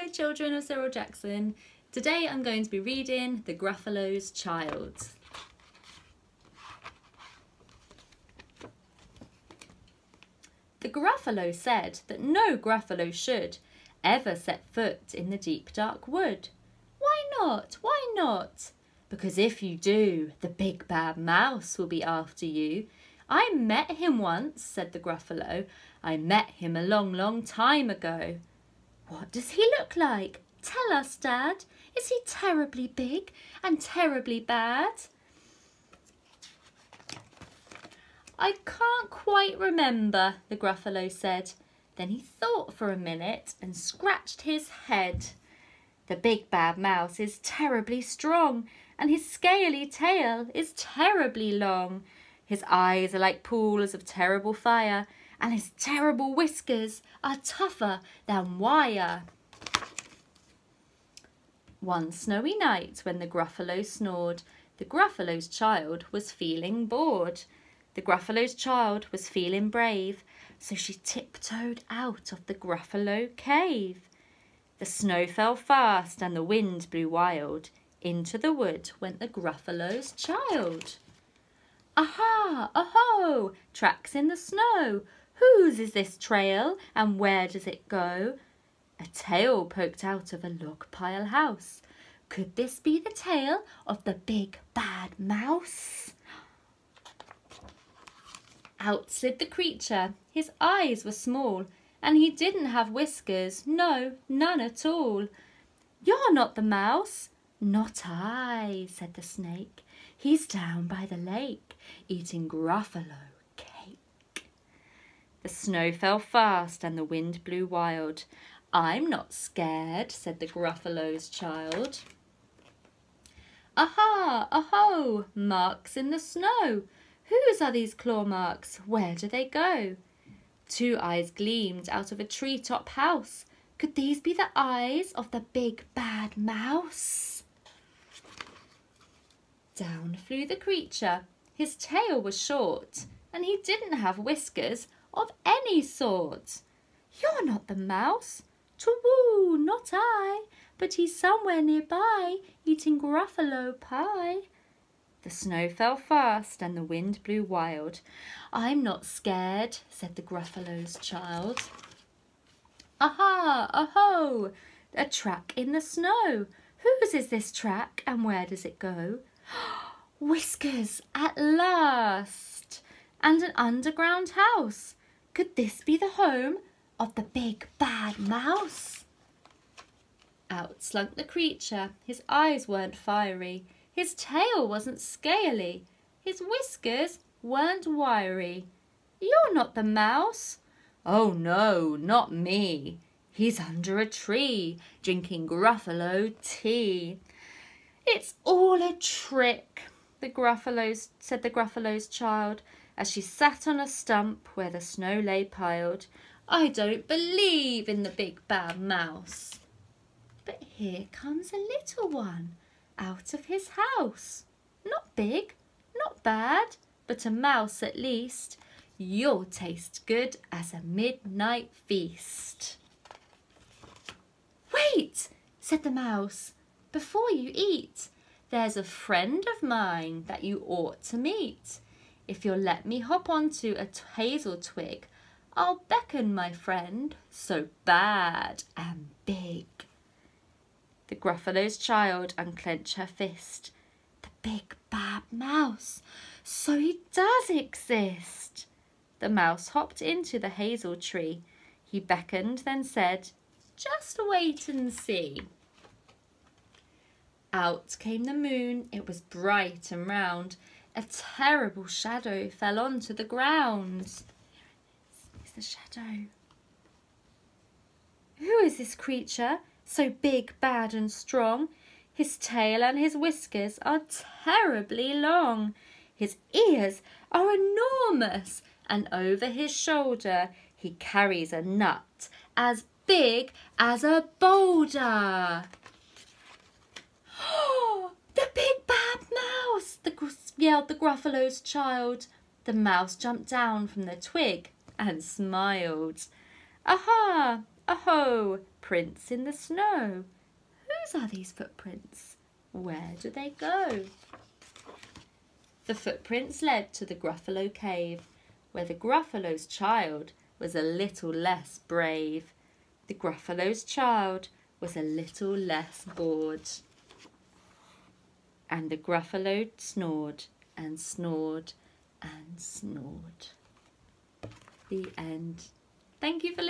Hello children of Cyril Jackson. Today I'm going to be reading The Gruffalo's Child. The Gruffalo said that no Gruffalo should ever set foot in the deep dark wood. Why not? Why not? Because if you do, the big bad mouse will be after you. I met him once, said the Gruffalo. I met him a long, long time ago. What does he look like? Tell us, Dad. Is he terribly big and terribly bad? I can't quite remember, the Gruffalo said. Then he thought for a minute and scratched his head. The big bad mouse is terribly strong and his scaly tail is terribly long. His eyes are like pools of terrible fire and his terrible whiskers are tougher than wire. One snowy night when the Gruffalo snored, the Gruffalo's child was feeling bored. The Gruffalo's child was feeling brave, so she tiptoed out of the Gruffalo cave. The snow fell fast and the wind blew wild. Into the wood went the Gruffalo's child. Aha! Aho! Tracks in the snow! Whose is this trail and where does it go? A tail poked out of a log pile house. Could this be the tail of the big bad mouse? Out slid the creature. His eyes were small and he didn't have whiskers. No, none at all. You're not the mouse. Not I, said the snake. He's down by the lake eating Gruffalo the snow fell fast and the wind blew wild. I'm not scared, said the Gruffalo's child. Aha! Aho! Marks in the snow. Whose are these claw marks? Where do they go? Two eyes gleamed out of a treetop house. Could these be the eyes of the big bad mouse? Down flew the creature. His tail was short, and he didn't have whiskers of any sort. You're not the mouse. Too-woo, not I, but he's somewhere nearby, eating Gruffalo pie. The snow fell fast and the wind blew wild. I'm not scared, said the Gruffalo's child. Aha, aho, a track in the snow. Whose is this track and where does it go? Whiskers, at last, and an underground house. Could this be the home of the big bad mouse? Out slunk the creature. His eyes weren't fiery. His tail wasn't scaly. His whiskers weren't wiry. You're not the mouse. Oh no, not me. He's under a tree, drinking Gruffalo tea. It's all a trick, the Gruffalo's, said the Gruffalo's child as she sat on a stump where the snow lay piled. I don't believe in the big bad mouse. But here comes a little one out of his house. Not big, not bad, but a mouse at least. You'll taste good as a midnight feast. Wait, said the mouse, before you eat. There's a friend of mine that you ought to meet. If you'll let me hop onto a hazel twig, I'll beckon my friend, so bad and big. The Gruffalo's child unclenched her fist. The big bad mouse, so he does exist. The mouse hopped into the hazel tree. He beckoned, then said, just wait and see. Out came the moon. It was bright and round a terrible shadow fell onto the ground. It's the shadow. Who is this creature, so big, bad and strong? His tail and his whiskers are terribly long. His ears are enormous, and over his shoulder he carries a nut as big as a boulder. the big bad mouse! The yelled the Gruffalo's child. The mouse jumped down from the twig and smiled. Aha! Oh, prints in the snow. Whose are these footprints? Where do they go? The footprints led to the Gruffalo cave, where the Gruffalo's child was a little less brave. The Gruffalo's child was a little less bored. And the Gruffalo snored and snored and snored. The end. Thank you for listening.